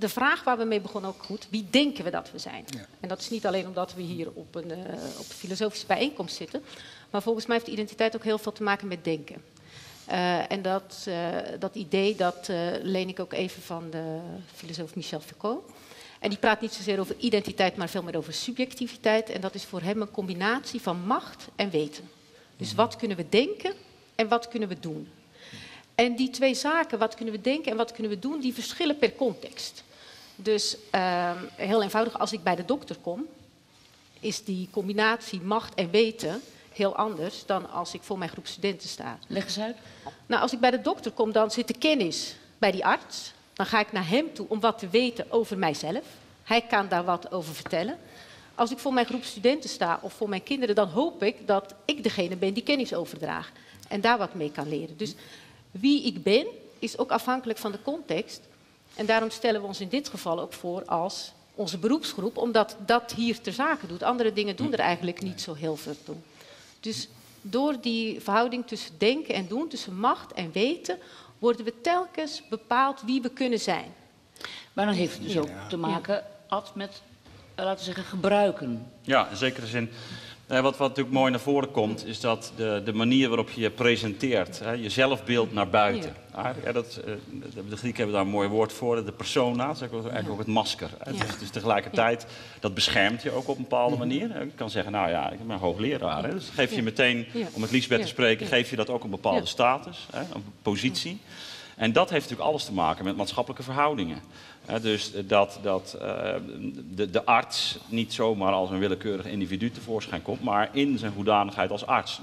de vraag waar we mee begonnen ook goed. Wie denken we dat we zijn? En dat is niet alleen omdat we hier op een, uh, op een filosofische bijeenkomst zitten. Maar volgens mij heeft identiteit ook heel veel te maken met denken. Uh, en dat, uh, dat idee dat leen ik ook even van de filosoof Michel Foucault. En die praat niet zozeer over identiteit, maar veel meer over subjectiviteit. En dat is voor hem een combinatie van macht en weten. Dus wat kunnen we denken en wat kunnen we doen? En die twee zaken, wat kunnen we denken en wat kunnen we doen, die verschillen per context. Dus uh, heel eenvoudig, als ik bij de dokter kom, is die combinatie macht en weten heel anders dan als ik voor mijn groep studenten sta. Leg eens uit. Nou, als ik bij de dokter kom, dan zit de kennis bij die arts. Dan ga ik naar hem toe om wat te weten over mijzelf. Hij kan daar wat over vertellen. Als ik voor mijn groep studenten sta of voor mijn kinderen, dan hoop ik dat ik degene ben die kennis overdraagt en daar wat mee kan leren. Dus wie ik ben, is ook afhankelijk van de context. En daarom stellen we ons in dit geval ook voor als onze beroepsgroep, omdat dat hier ter zake doet. Andere dingen doen er eigenlijk niet zo heel veel toe. Dus door die verhouding tussen denken en doen, tussen macht en weten, worden we telkens bepaald wie we kunnen zijn. Maar dan heeft het dus ook te maken, Ad, met, laten we zeggen, gebruiken. Ja, in zekere zin. Wat, wat natuurlijk mooi naar voren komt, is dat de, de manier waarop je je presenteert, hè, je zelfbeeld naar buiten. Ja. Ja, dat, de Grieken hebben daar een mooi woord voor, de persona, dat is eigenlijk ook het masker. Hè. Dus, dus, tegelijkertijd, dat beschermt je ook op een bepaalde manier. Je kan zeggen, nou ja, ik ben hoogleraar. Hè. Dus geef je meteen, om het Liesbeth te spreken, geef je dat ook een bepaalde status, hè, een positie. En dat heeft natuurlijk alles te maken met maatschappelijke verhoudingen. dus dat, dat uh, de, de arts niet zomaar als een willekeurig individu tevoorschijn komt, maar in zijn hoedanigheid als arts